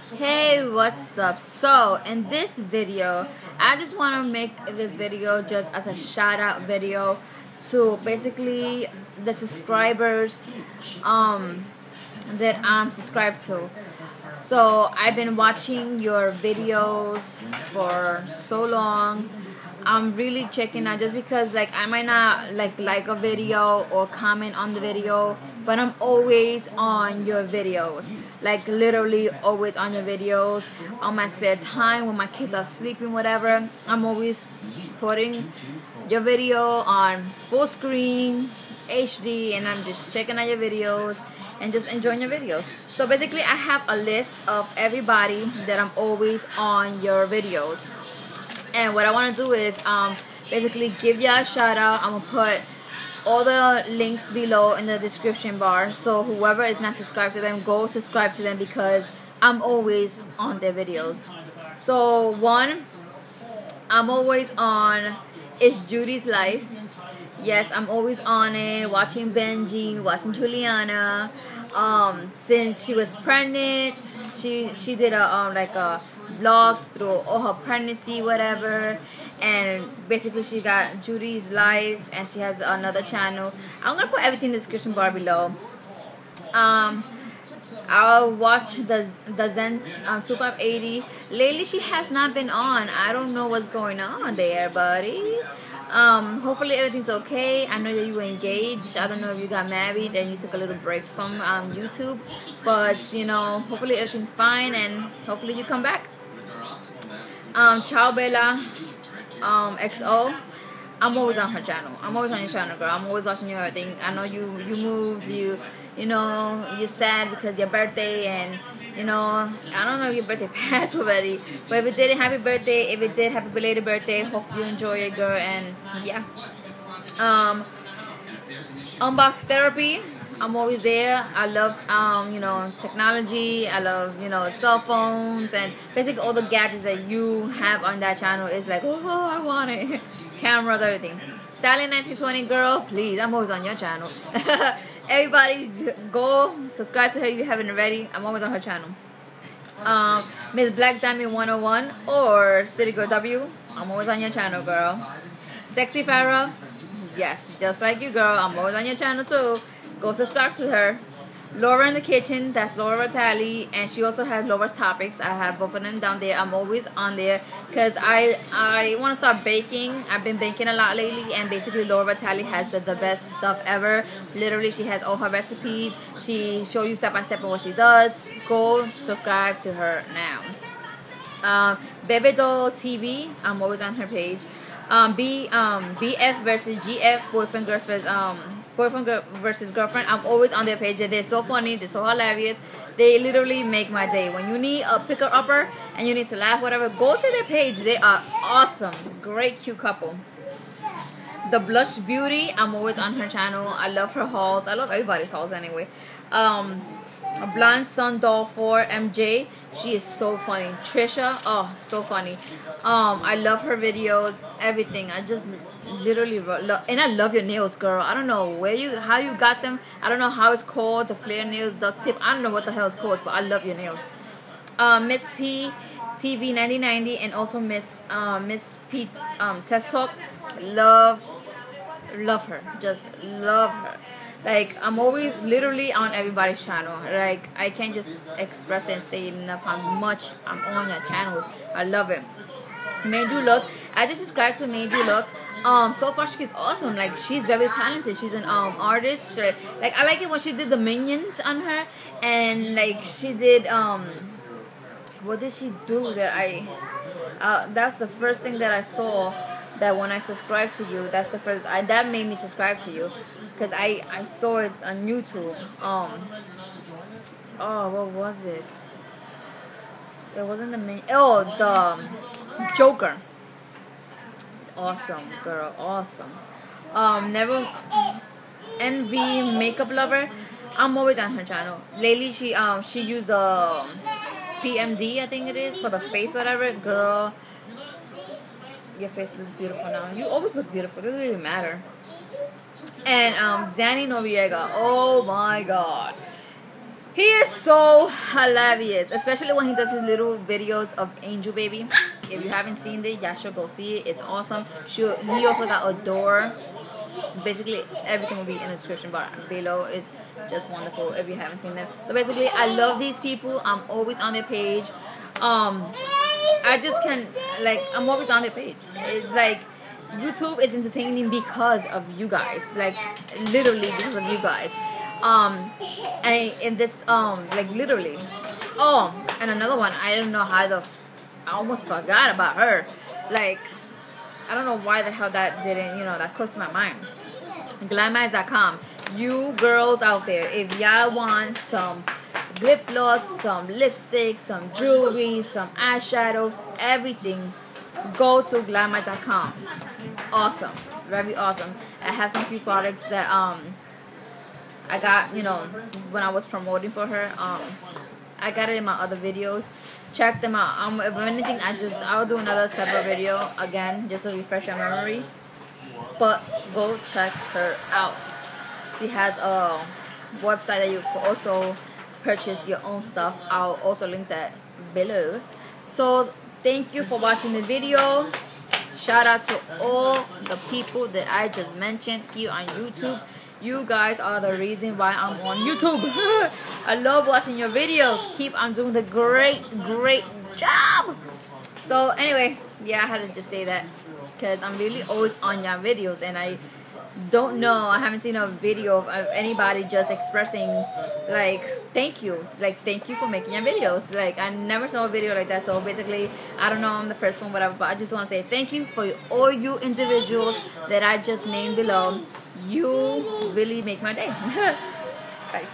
Hey, what's up? So, in this video, I just want to make this video just as a shout out video to basically the subscribers um, that I'm subscribed to. So, I've been watching your videos for so long. I'm really checking out just because like I might not like like a video or comment on the video, but I'm always on your videos. Like literally always on your videos. On my spare time when my kids are sleeping, whatever. I'm always putting your video on full screen, HD, and I'm just checking out your videos and just enjoying your videos. So basically I have a list of everybody that I'm always on your videos. And what I want to do is um, basically give y'all a shout out. I'm going to put all the links below in the description bar. So whoever is not subscribed to them, go subscribe to them because I'm always on their videos. So one, I'm always on It's Judy's Life. Yes, I'm always on it, watching Benji, watching Juliana um since she was pregnant she she did a um like a vlog through all her pregnancy whatever. And basically she got Judy's life and she has another channel. I'm gonna put everything in the description bar below. Um I'll watch the the Zen um, 2580 lately she has not been on. I don't know what's going on there buddy um, hopefully everything's okay. I know that you were engaged. I don't know if you got married and you took a little break from um, YouTube, but you know, hopefully everything's fine and hopefully you come back. Um, Ciao Bella, um, XO. I'm always on her channel. I'm always on your channel, girl. I'm always watching you everything. I know you you moved, you you know, you're sad because your birthday and you know, I don't know if your birthday passed already, but if it didn't, happy birthday. If it did, happy belated birthday. Hope you enjoy it, girl. And yeah. Um, unbox therapy. I'm always there. I love, um, you know, technology. I love, you know, cell phones and basically all the gadgets that you have on that channel is like, oh, I want it. Cameras, everything. Stallion 1920 girl, please. I'm always on your channel. Everybody, go subscribe to her if you haven't already. I'm always on her channel. Um, Miss Black Diamond 101 or City Girl W. I'm always on your channel, girl. Sexy Farrah. Yes, just like you, girl. I'm always on your channel too. Go subscribe to her. Laura in the kitchen, that's Laura Vitale, and she also has Laura's topics. I have both of them down there. I'm always on there because I I want to start baking. I've been baking a lot lately, and basically Laura Vitale has the, the best stuff ever. Literally, she has all her recipes. She show you step by step of what she does. Go subscribe to her now. Um, Doll TV, I'm always on her page. Um, B um BF versus GF boyfriend girlfriend um boyfriend versus girlfriend. I'm always on their page. They're so funny. They're so hilarious. They literally make my day. When you need a picker upper and you need to laugh, whatever, go to their page. They are awesome. Great, cute couple. The Blush Beauty. I'm always on her channel. I love her hauls. I love everybody's hauls anyway. Um, A blonde Sun Doll 4 MJ. She is so funny. Trisha, oh, so funny. Um, I love her videos, everything. I just literally love, and I love your nails, girl. I don't know where you, how you got them. I don't know how it's called, the flare nails, duct tip. I don't know what the hell it's called, but I love your nails. Um, Miss P, TV 9090, and also Miss uh, Miss Pete's um, Tech Talk. Love, love her. Just love her like I'm always literally on everybody's channel. Like I can't just express and say enough how much I'm on your channel. I love it. You look. I just subscribed to you look. Um, so far she's awesome. Like she's very talented. She's an um artist. Like I like it when she did the minions on her, and like she did um, what did she do that I? Uh, that's the first thing that I saw that when I subscribed to you, that's the first. I, that made me subscribe to you, because I I saw it on YouTube. Um. Oh, what was it? It wasn't the main. Oh, the Joker. Awesome, girl. Awesome. Um, never. Envy makeup lover. I'm always on her channel. Lately, she um she used the PMD I think it is for the face whatever. Girl, your face looks beautiful now. You always look beautiful. It doesn't really matter. And um, Danny Noriega. Oh my God. He is so hilarious, especially when he does his little videos of Angel Baby. If you haven't seen it, y'all should go see it. It's awesome. She, he also got a door. Basically, everything will be in the description bar below. is just wonderful if you haven't seen them. So basically, I love these people. I'm always on their page. Um, I just can like I'm always on the page. It's like YouTube is entertaining because of you guys. Like literally because of you guys. Um, and in this um like literally. Oh, and another one. I don't know how the. I almost forgot about her. Like I don't know why the hell that didn't you know that crossed my mind. Glameyez.com. You girls out there, if y'all want some lip gloss, some lipstick, some jewelry, some eyeshadows, everything, go to glameyez.com. Awesome. Very awesome. I have some few products that um I got, you know, when I was promoting for her. Um I got it in my other videos. Check them out. Um if anything I just I'll do another separate video again just to refresh your memory. But go check her out. She has a website that you also purchase your own stuff. I'll also link that below. So thank you for watching the video. Shout out to all the people that I just mentioned here on YouTube. You guys are the reason why I'm on YouTube. I love watching your videos. Keep on doing the great, great job. So anyway, yeah, I had to just say that because I'm really always on your videos and I don't know. I haven't seen a video of, anybody just expressing like thank you. Like thank you for making your videos. Like i never saw a video like that. So basically i don't know. I'm the first one whatever but i just want to say thank you for all you individuals that i just named below. You really make my day. Bye